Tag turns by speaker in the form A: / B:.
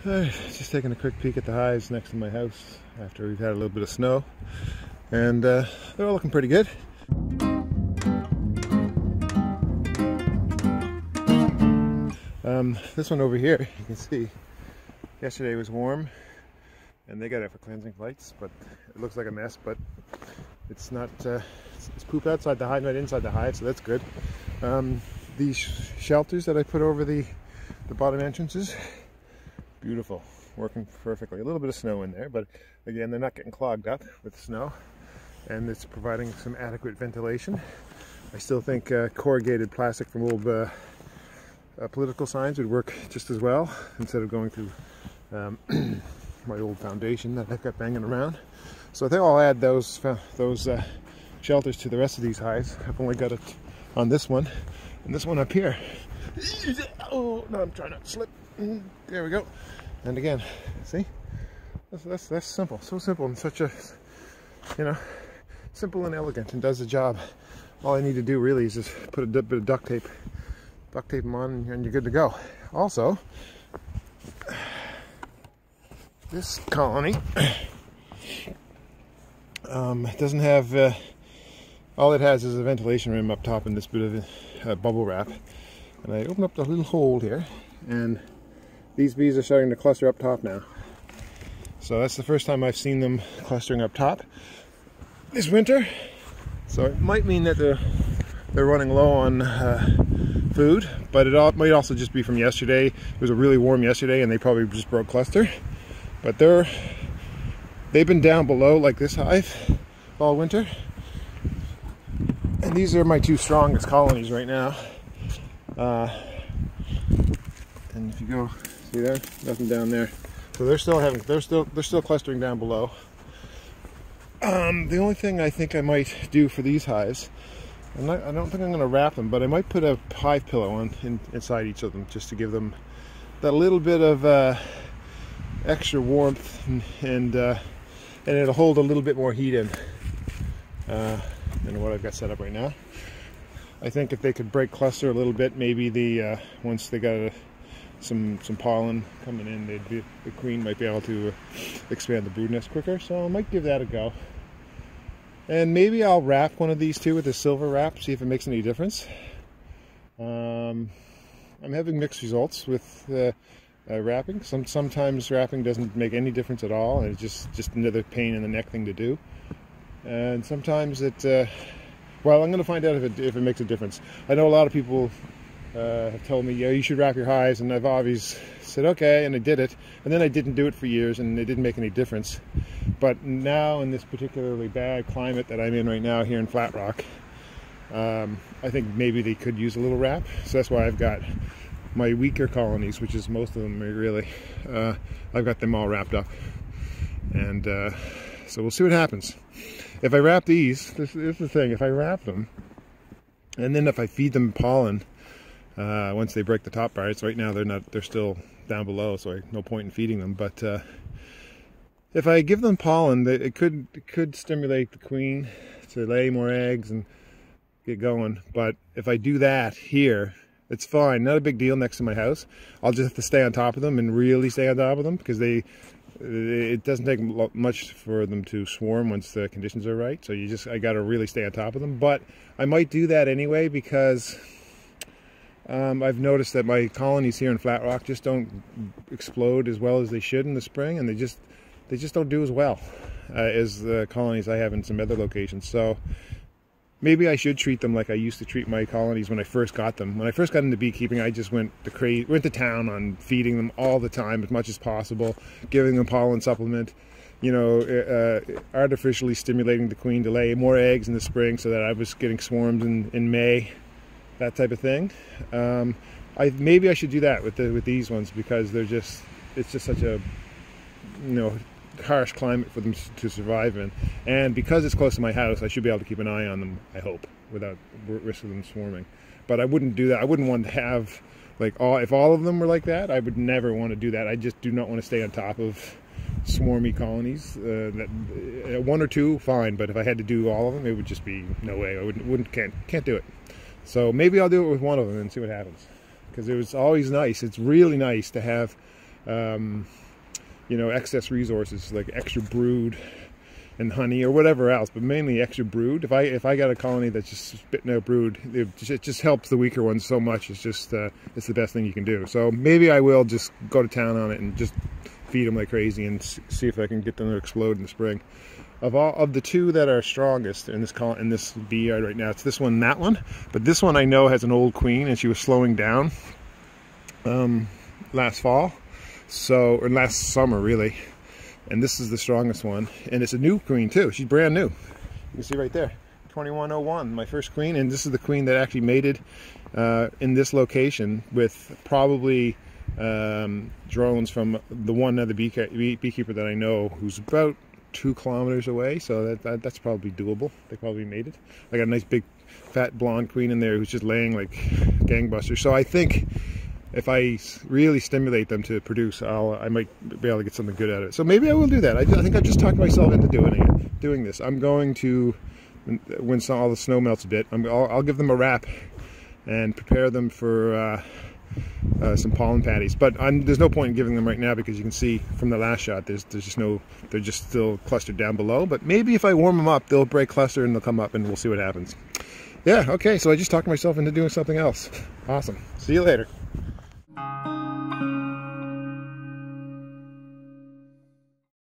A: Just taking a quick peek at the hives next to my house after we've had a little bit of snow. And uh, they're all looking pretty good. Um, this one over here, you can see, yesterday was warm and they got it for cleansing flights, but it looks like a mess, but it's not, uh, it's, it's poop outside the hive, not inside the hive, so that's good. Um, these shelters that I put over the, the bottom entrances, beautiful, working perfectly. A little bit of snow in there, but again, they're not getting clogged up with snow, and it's providing some adequate ventilation. I still think uh, corrugated plastic from old uh, uh, political signs would work just as well instead of going through um, my old foundation that I've got banging around. So I think I'll add those those uh, shelters to the rest of these hives. I've only got it on this one and this one up here. Oh no, I'm trying not to slip. There we go. And again, see, that's that's, that's simple, so simple and such a you know simple and elegant and does the job. All I need to do really is just put a bit of duct tape duct tape them on and you're good to go. Also, this colony um, doesn't have, uh, all it has is a ventilation rim up top and this bit of uh, bubble wrap. And I open up the little hole here and these bees are starting to cluster up top now. So that's the first time I've seen them clustering up top this winter. So it might mean that they're, they're running low on uh, food, but it all, might also just be from yesterday. It was a really warm yesterday and they probably just broke cluster. But they're, they've been down below like this hive all winter. And these are my two strongest colonies right now. Uh, and if you go, see there, nothing down there. So they're still having, they're still, they're still clustering down below. Um, the only thing I think I might do for these hives not, i don't think I'm going to wrap them, but I might put a hive pillow on in, inside each of them just to give them that little bit of uh, extra warmth and and, uh, and, it'll hold a little bit more heat in uh, than what I've got set up right now. I think if they could break cluster a little bit, maybe the uh, once they got a, some some pollen coming in, they'd be, the queen might be able to expand the brood nest quicker. So I might give that a go. And maybe I'll wrap one of these two with a silver wrap, see if it makes any difference. Um, I'm having mixed results with uh, uh, wrapping. Some, sometimes wrapping doesn't make any difference at all, and it's just, just another pain in the neck thing to do. And sometimes it, uh, well, I'm going to find out if it, if it makes a difference. I know a lot of people uh, have told me, yeah, you should wrap your hives, and I've always said, okay, and I did it. And then I didn't do it for years, and it didn't make any difference. But now, in this particularly bad climate that I'm in right now here in Flat Rock, um, I think maybe they could use a little wrap. So that's why I've got my weaker colonies, which is most of them really, uh, I've got them all wrapped up. And uh, so we'll see what happens. If I wrap these, this, this is the thing, if I wrap them, and then if I feed them pollen, uh, once they break the top bars. Right now they're not, they're still down below, so I, no point in feeding them. But uh, if I give them pollen, they, it could it could stimulate the queen to lay more eggs and get going. But if I do that here, it's fine. Not a big deal next to my house. I'll just have to stay on top of them and really stay on top of them because they it doesn't take much for them to swarm once the conditions are right. So you just I got to really stay on top of them. But I might do that anyway because um, I've noticed that my colonies here in Flat Rock just don't explode as well as they should in the spring, and they just they just don't do as well uh, as the colonies I have in some other locations. So maybe I should treat them like I used to treat my colonies when I first got them. When I first got into beekeeping, I just went to cra went to town on feeding them all the time as much as possible, giving them pollen supplement, you know, uh, artificially stimulating the queen to lay more eggs in the spring so that I was getting swarms in, in May that type of thing. Um, I maybe I should do that with the with these ones because they're just it's just such a you know harsh climate for them to survive in, and because it's close to my house, I should be able to keep an eye on them. I hope without risk of them swarming. But I wouldn't do that. I wouldn't want to have like all if all of them were like that. I would never want to do that. I just do not want to stay on top of swarmy colonies. Uh, that uh, one or two, fine. But if I had to do all of them, it would just be no way. I wouldn't wouldn't can't can't do it. So maybe I'll do it with one of them and see what happens. Because it was always nice. It's really nice to have um, you know, excess resources like extra brood and honey or whatever else, but mainly extra brood. If I if I got a colony that's just spitting out brood, it just, it just helps the weaker ones so much. It's just uh, it's the best thing you can do. So maybe I will just go to town on it and just feed them like crazy and see if I can get them to explode in the spring. Of all of the two that are strongest in this col in this bee yard right now, it's this one, and that one. But this one I know has an old queen, and she was slowing down um, last fall, so or last summer really and this is the strongest one. And it's a new queen too. She's brand new. You can see right there 2101 my first queen. And this is the queen that actually mated uh, in this location with probably um, drones from the one other beekeeper that I know who's about two kilometers away. So that, that, that's probably doable. They probably made it. I got a nice big fat blonde queen in there who's just laying like gangbusters. So I think if I really stimulate them to produce, I'll, I might be able to get something good out of it. So maybe I will do that. I, I think I've just talked myself into doing it, doing this. I'm going to, when all the snow melts a bit, i will give them a wrap and prepare them for uh, uh, some pollen patties. But I'm, there's no point in giving them right now because you can see from the last shot, there's, there's just no, they're just still clustered down below. But maybe if I warm them up, they'll break cluster and they'll come up and we'll see what happens. Yeah, okay, so I just talked myself into doing something else. Awesome. See you later.